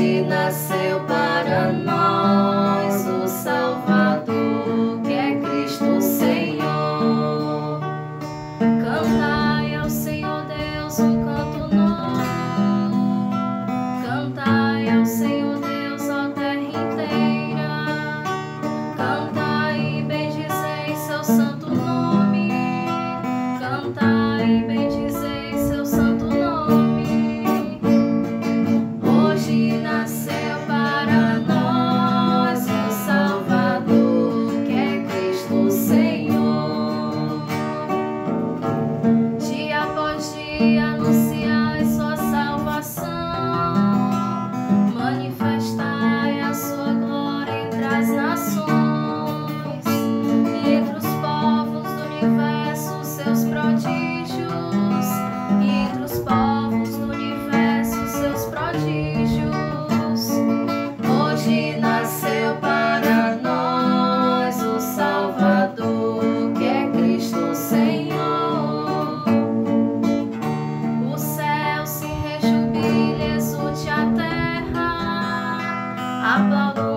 exultem florestas e How about